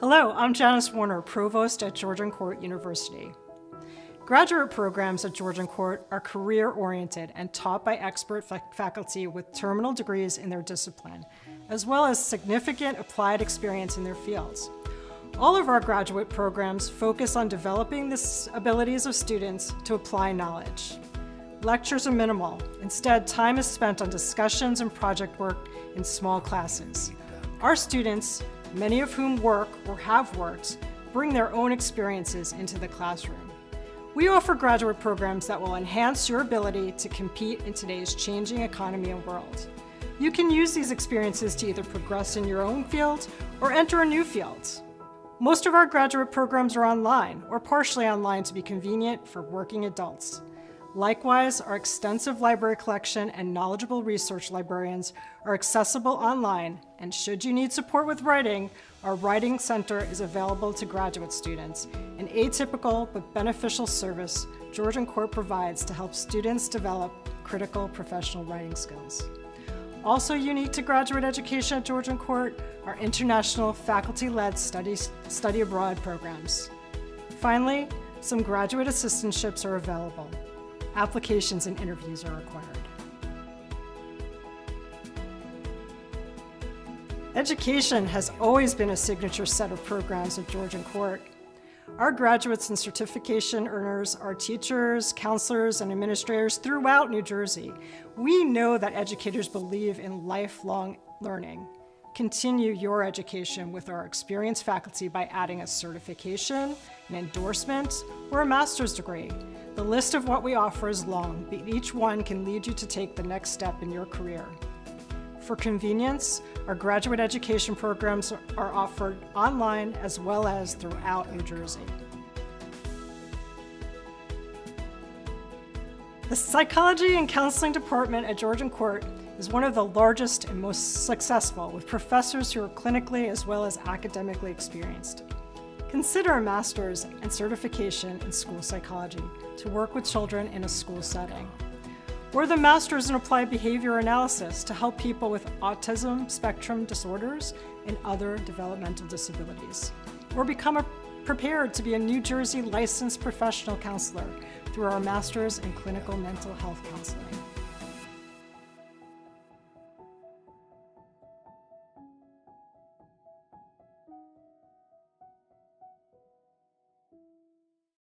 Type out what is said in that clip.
Hello, I'm Janice Warner, Provost at Georgian Court University. Graduate programs at Georgian Court are career-oriented and taught by expert fa faculty with terminal degrees in their discipline, as well as significant applied experience in their fields. All of our graduate programs focus on developing the abilities of students to apply knowledge. Lectures are minimal. Instead, time is spent on discussions and project work in small classes. Our students many of whom work or have worked, bring their own experiences into the classroom. We offer graduate programs that will enhance your ability to compete in today's changing economy and world. You can use these experiences to either progress in your own field or enter a new field. Most of our graduate programs are online or partially online to be convenient for working adults. Likewise, our extensive library collection and knowledgeable research librarians are accessible online, and should you need support with writing, our Writing Center is available to graduate students, an atypical but beneficial service Georgian Court provides to help students develop critical professional writing skills. Also unique to graduate education at Georgian Court are international faculty-led study, study abroad programs. Finally, some graduate assistantships are available applications and interviews are required. Education has always been a signature set of programs at Georgian Court. Our graduates and certification earners are teachers, counselors, and administrators throughout New Jersey. We know that educators believe in lifelong learning. Continue your education with our experienced faculty by adding a certification, an endorsement, or a master's degree. The list of what we offer is long, but each one can lead you to take the next step in your career. For convenience, our graduate education programs are offered online as well as throughout New Jersey. The Psychology and Counseling Department at Georgian Court is one of the largest and most successful with professors who are clinically as well as academically experienced. Consider a master's and certification in school psychology to work with children in a school setting. Or the master's in applied behavior analysis to help people with autism spectrum disorders and other developmental disabilities. Or become a, prepared to be a New Jersey licensed professional counselor through our master's in clinical mental health counseling.